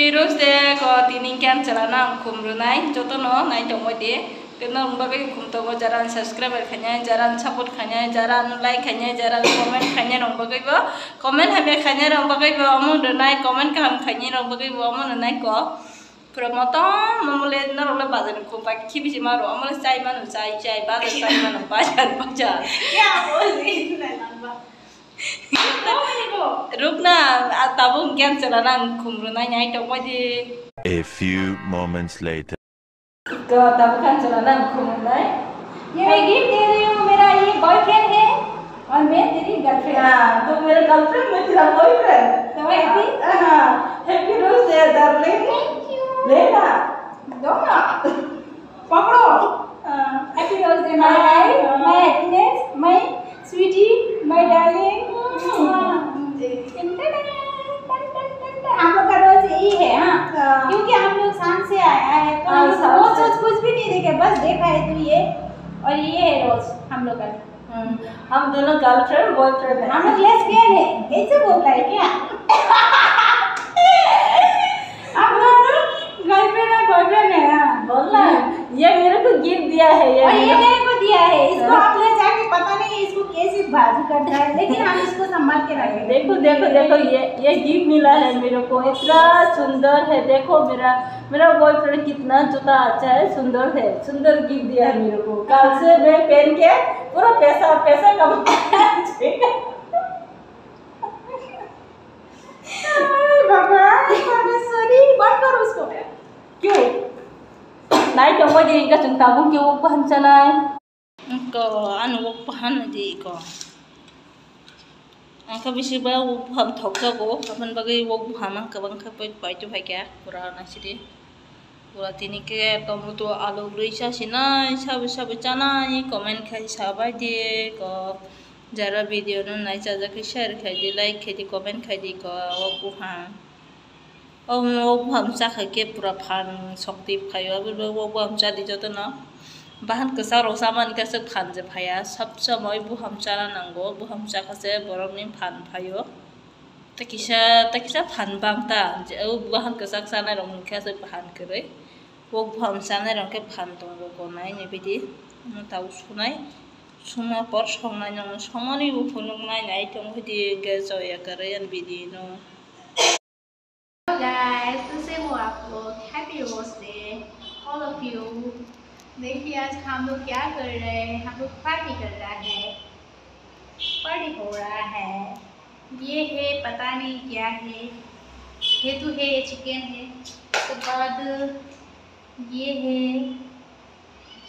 Virus de ko tinin kan chalana khum runai joto no nai tomo de. Tena umba ke khum tomo jaran subscribe khanya jaran support khanya jaran like khanya jaran comment khanya umba ke bo. Comment habe khanya umba ke bo amu runai comment kham khanya umba ke bo amu runai ko. Promoto mamule na rola bazan khum pa ki biji maro amule sai manu sai chai bazan sai manu bazan bazan ya bo ni na ba रुकना तब क्या चलाना खुमरुना यहाँ तो मुझे A few moments later. तो तब चलाना खुमरुना ये मैं गिफ्ट दे रही हूँ मेरा ये बॉयफ्रेंड है। और मैं तेरी गर्लफ्रेंड हाँ तो मेरा गर्लफ्रेंड मैं तेरा बॉयफ्रेंड तो हैप्पी हाँ happy rose day darling thank you लेना। दो ना। पकड़ो। Happy rose day my my happiness my sweetie my darling देखे बस देखा है तो ये और ये है रोज हम लोग का। हम दोनों गर्लफ्रेंड बॉयफ्रेंड हम लोग लेस्बियन है ऐसे बोलता है क्या? बाजू करता है लेकिन हम इसको संभाल के रखेंगे। देखो देखो देखो ये ये गिफ्ट मिला है मेरे को। इतना सुंदर है देखो मेरा मेरा बॉयफ्रेंड कितना जूता अच्छा है सुंदर है सुंदर गिफ्ट दिया है मेरे को। कल से मैं पहन के पूरा पैसा पैसा कमा क्यों? नाइ तो मुझे इनका चिंता हूँ क्यों वो पहन चला है। ఇంకా అను ఉప్పు హన్నది ఇక అంక బిసిబా ఉప్పు హమ్ థొక్కబో అమన్ బగై ఉప్పు హమ్ అంక వంక పోయి బయట పైకా పురా నసిరి পুরা তিনিকে টমেটো আলু গুড়ি চাষি নাই সাবু সাবু চানাই কমেন্ট খাই সাবাই দিয়ে ক যারা ভিডিও নাই চাজাকে শেয়ার খাই দি লাইক খাই দি কমেন্ট খাই দি ক ও গুহাং ও পুরা ফান শক্তি খাইবা ও ভাম চা যত না ham ओ वो हम चा के पूरा फान शक्ति खायो अब वो वो हम चा दी जो तो ना बाहन के सारो सामान के सब खान जे फाया सब समय बु हम चाला नांगो बु हम चा से बरम नि फान फायो त किसा त किसा फान बांगता जे ओ बाहन के साक साना रंग के सब फान करे वो बु हम साना रंग के फान दंगो को नाय ने बिदि ताउ सुनाय सुना पर संनाय नंग संमानि बु फुनुक नाय नाय तंग बिदि गे जया करे अन बिदि नो guys to say वो आप लोग happy rose day all of you देखिए आज हम लोग क्या कर रहे हैं? हम लोग पार्टी कर रहा है। पार्टी हो रहा है। ये है पता नहीं क्या है। ये तो है ये चिकन है। उसके तो बाद ये है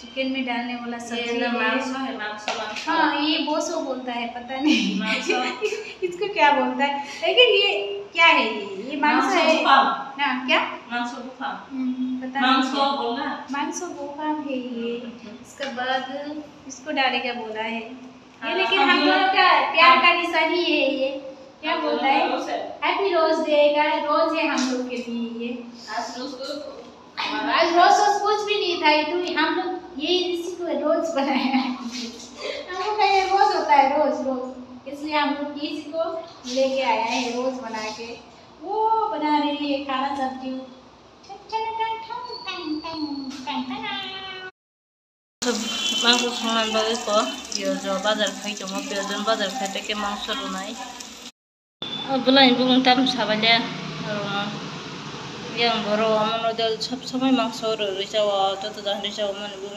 चिकन में डालने वाला सब्ज़ी है। है मांस मांस। हाँ ये बोसो बोलता है पता नहीं। इसको क्या बोलता है? लेकिन ये क्या है ये? ये मांस है? हाँ क्या? मांस बुखार हम्म, मांस बोलना। मांसो बोकाम है ये। उसके बाद इसको डालेगा बोला है? ये हाँ, लेकिन हम हम लोग- दोनों का प्यार का निशानी है ये। क्या बोलता है? है। हैप्पी रोज डे का रोज है हम लोग के लिए ये। आज रोज को आज रोज कुछ भी नहीं था ये तो हम लोग ये इसी को रोज बनाया है। हम लोग का ये रोज होता है रोज रोज। इसलिए हम लोग किसी को लेके आया है रोज बना के वो बना रही है खाना सब्जी मांस संनान बागै को पियाज बाजार खाइ दङ पियाजन बाजार खाइ के मांस रुनाय बुलाइन बुं ताम साबाले yang boro amono dal sab samai mangso ro risawa toto dah risawa man bung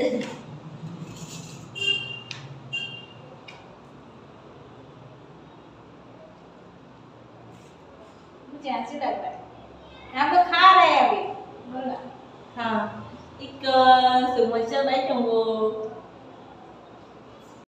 हम लोग खा रहे हैं अभी बोला हाँ एक semua saya baik tunggu